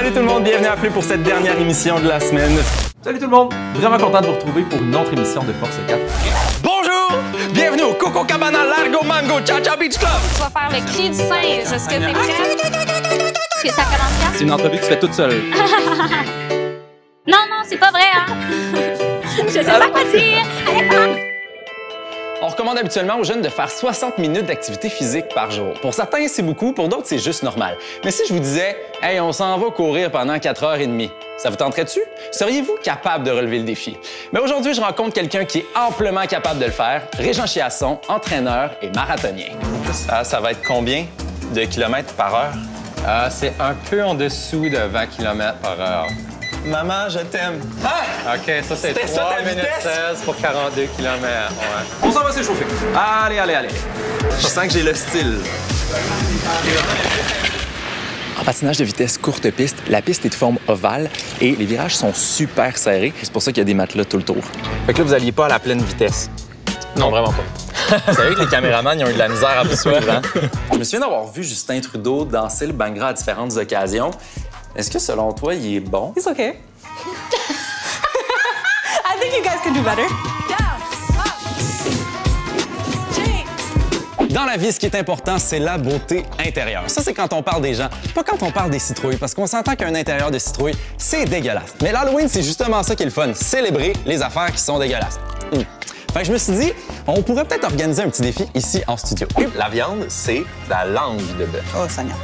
Salut tout le monde, bienvenue à Flux pour cette dernière émission de la semaine. Salut tout le monde, vraiment content de vous retrouver pour une autre émission de Force 4. Bonjour, bienvenue au Coco Cabana Largo Mango Cha Cha Beach Club. Tu vas faire le cri du singe. Est-ce que t'es prêt? Est-ce que ça commence C'est une entrevue que tu fais toute seule. Non, non, c'est pas vrai, hein? Je sais pas quoi dire. Allez. On recommande habituellement aux jeunes de faire 60 minutes d'activité physique par jour. Pour certains, c'est beaucoup, pour d'autres, c'est juste normal. Mais si je vous disais, hey, on s'en va courir pendant 4 heures et demie, ça vous tenterait-tu? Seriez-vous capable de relever le défi? Mais aujourd'hui, je rencontre quelqu'un qui est amplement capable de le faire, Régent Chiasson, entraîneur et marathonien. Ça, ça va être combien de kilomètres par heure? Ah, c'est un peu en dessous de 20 km par heure. Maman, je t'aime. Ah! OK, ça, c'est C'était ça, 3 ta minutes vitesse? 16 pour 42 km. Ouais. On s'en va s'échauffer. Allez, allez, allez. Je sens que j'ai le style. En patinage de vitesse courte piste, la piste est de forme ovale et les virages sont super serrés. C'est pour ça qu'il y a des matelas tout le tour. Fait que là, vous alliez pas à la pleine vitesse? Non, vraiment pas. Vous savez que les caméramans, ils ont eu de la misère à vous suivre, hein? Je me souviens d'avoir vu Justin Trudeau danser le Bangra à différentes occasions. Est-ce que, selon toi, il est bon? It's okay. I think you guys can do better. Dans la vie, ce qui est important, c'est la beauté intérieure. Ça, c'est quand on parle des gens, pas quand on parle des citrouilles, parce qu'on s'entend qu'un intérieur de citrouille, c'est dégueulasse. Mais l'Halloween, c'est justement ça qui est le fun, célébrer les affaires qui sont dégueulasses. Hmm. Fait que je me suis dit, on pourrait peut-être organiser un petit défi ici en studio. La viande, c'est la langue de bœuf. Oh, Seigneur.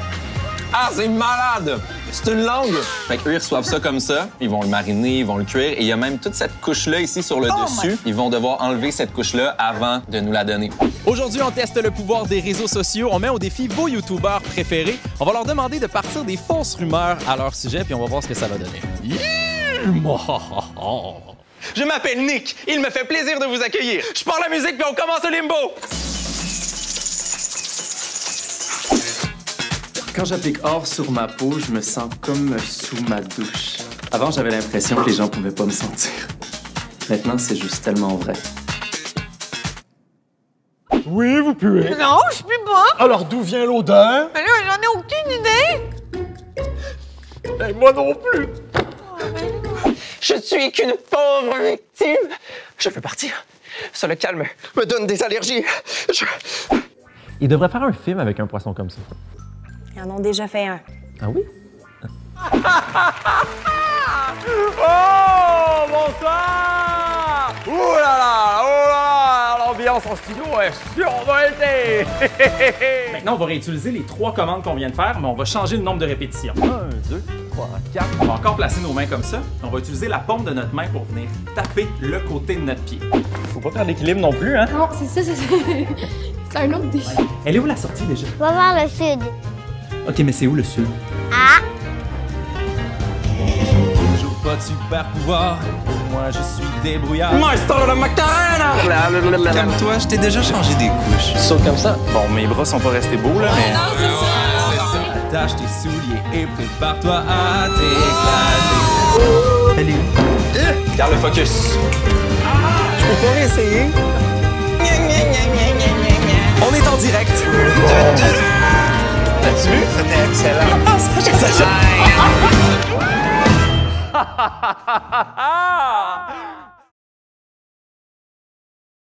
Ah, c'est malade! C'est une langue! Fait qu'eux, ils reçoivent ça comme ça, ils vont le mariner, ils vont le cuire, et il y a même toute cette couche-là ici sur le Oh dessus. Ils vont devoir enlever cette couche-là avant de nous la donner. Aujourd'hui, on teste le pouvoir des réseaux sociaux. On met au défi vos YouTubeurs préférés. On va leur demander de partir des fausses rumeurs à leur sujet, puis on va voir ce que ça va donner. Je m'appelle Nick, il me fait plaisir de vous accueillir. Je pars la musique, puis on commence le limbo! Quand j'applique or sur ma peau, je me sens comme sous ma douche. Avant, j'avais l'impression que les gens pouvaient pas me sentir. Maintenant, c'est juste tellement vrai. Oui, vous puez. Non, je peux pas. Alors d'où vient l'odeur? Mais là, j'en ai aucune idée. Et moi non plus. Je suis qu'une pauvre victime. Je veux partir. Ça, le calme me donne des allergies. Je... Il devrait faire un film avec un poisson comme ça. Ils en ont déjà fait un. Ah oui? Oh, bonsoir! Ouh là là, oh là là, l'ambiance en studio est survoltée! Maintenant, on va réutiliser les trois commandes qu'on vient de faire, mais on va changer le nombre de répétitions. 1, 2, 3, 4. On va encore placer nos mains comme ça. On va utiliser la paume de notre main pour venir taper le côté de notre pied. Faut pas perdre l'équilibre non plus, hein? Non, c'est ça, c'est ça. C'est un autre défi. Elle est où la sortie déjà? Va vers le sud. Ok, mais c'est où le sud? Ah! Toujours pas de super pouvoir. Moi, je suis débrouillard. Maestro de Macarena! Calme-toi, je t'ai déjà changé des couches. Saute comme ça. Bon, mes bras sont pas restés beaux, là, mais... Attache tes souliers et prépare-toi à t'éclater. Garde le focus. Je peux pas réessayer. 哈哈哈哈哈